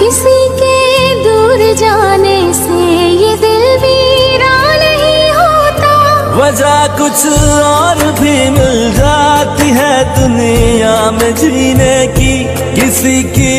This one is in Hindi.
किसी के दूर जाने से ये दिल मेरा नहीं होता। वजह कुछ और भी मिल जाती है दुनिया में जीने की, किसी की